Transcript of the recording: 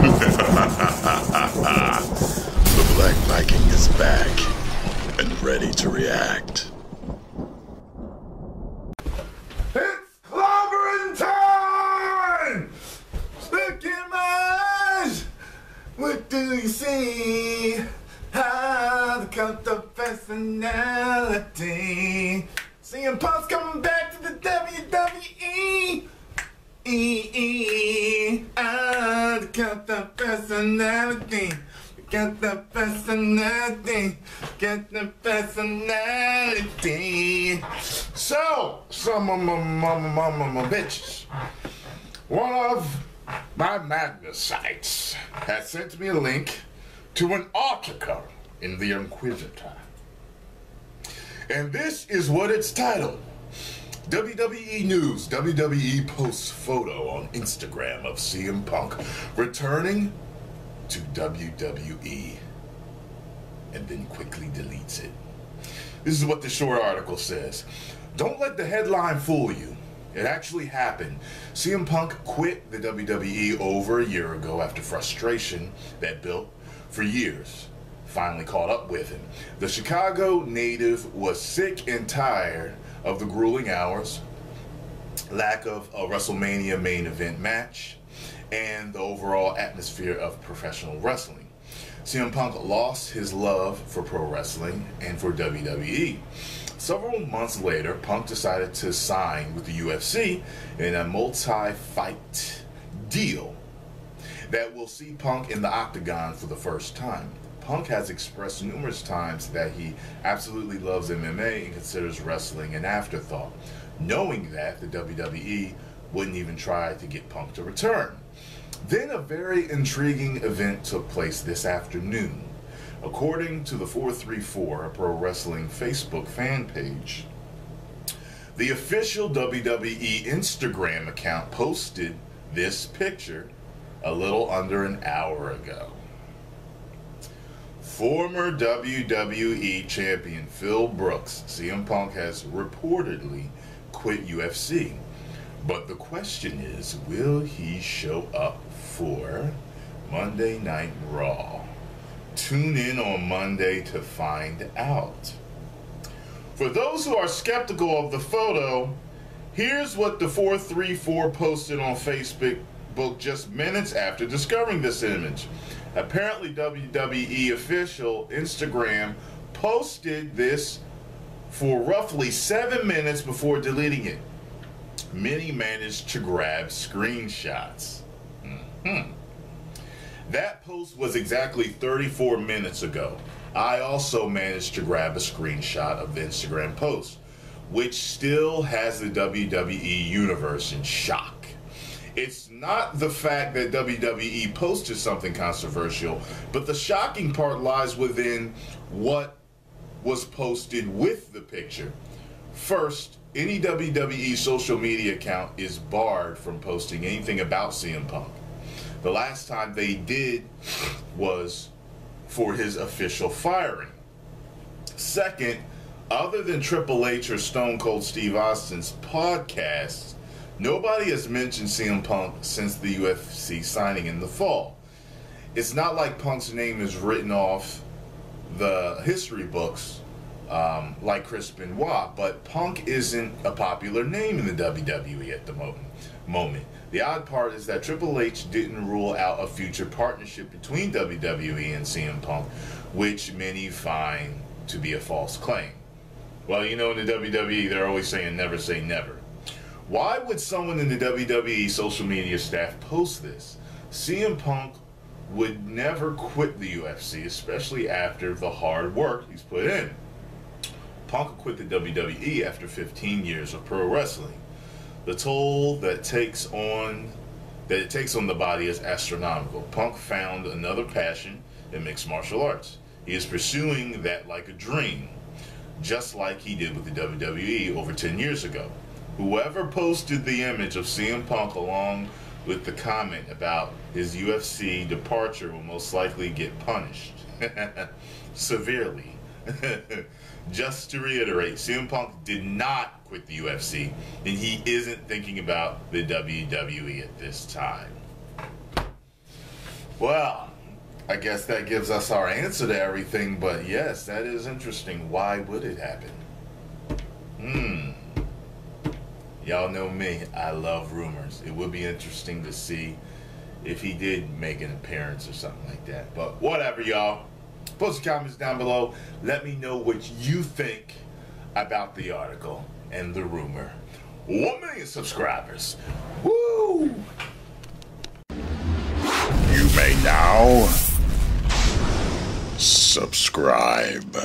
the Black Viking is back and ready to react. It's clobbering time! Look in my eyes! What do you see? How the cult of personality. CM Punk's coming back to the WWE. E E ah, the personality. Got the personality, got the personality. So, some of my mama, mama, my bitches. One of my madness sites has sent me a link to an article in the Inquisitr. And this is what it's titled. WWE News, WWE posts photo on Instagram of CM Punk returning to WWE and then quickly deletes it. This is what the short article says. Don't let the headline fool you. It actually happened. CM Punk quit the WWE over a year ago after frustration that built for years finally caught up with him. The Chicago native was sick and tired of the grueling hours, lack of a WrestleMania main event match, and the overall atmosphere of professional wrestling. CM Punk lost his love for pro wrestling and for WWE. Several months later, Punk decided to sign with the UFC in a multi fight deal that will see Punk in the octagon for the first time. Punk has expressed numerous times that he absolutely loves MMA and considers wrestling an afterthought, knowing that the WWE wouldn't even try to get Punk to return. Then a very intriguing event took place this afternoon. According to the 434, a pro wrestling Facebook fan page, the official WWE Instagram account posted this picture a little under an hour ago. Former WWE champion Phil Brooks, CM Punk has reportedly quit UFC. But the question is, will he show up for Monday Night Raw? Tune in on Monday to find out. For those who are skeptical of the photo, here's what the 434 posted on Facebook just minutes after discovering this image. Apparently, WWE official Instagram posted this for roughly seven minutes before deleting it. Many managed to grab screenshots. Mm-hmm. That post was exactly 34 minutes ago. I also managed to grab a screenshot of the Instagram post, which still has the WWE Universe in shock. It's not the fact that WWE posted something controversial, but the shocking part lies within what was posted with the picture. First, any WWE social media account is barred from posting anything about CM Punk. The last time they did was for his official firing. Second, other than Triple H or Stone Cold Steve Austin's podcasts, Nobody has mentioned CM Punk since the UFC signing in the fall. It's not like Punk's name is written off the history books um, like Chris Benoit, but Punk isn't a popular name in the WWE at the moment. moment. The odd part is that Triple H didn't rule out a future partnership between WWE and CM Punk, which many find to be a false claim. Well, you know, in the WWE, they're always saying never say never. Why would someone in the WWE social media staff post this? CM Punk would never quit the UFC, especially after the hard work he's put in. Punk quit the WWE after 15 years of pro wrestling. The toll that takes on that it takes on the body is astronomical. Punk found another passion in mixed martial arts. He is pursuing that like a dream, just like he did with the WWE over 10 years ago. Whoever posted the image of CM Punk along with the comment about his UFC departure will most likely get punished severely. Just to reiterate, CM Punk did not quit the UFC, and he isn't thinking about the WWE at this time. Well, I guess that gives us our answer to everything, but yes, that is interesting. Why would it happen? Y'all know me. I love rumors. It would be interesting to see if he did make an appearance or something like that. But whatever, y'all. Post your comments down below. Let me know what you think about the article and the rumor. One million subscribers. Woo! You may now subscribe.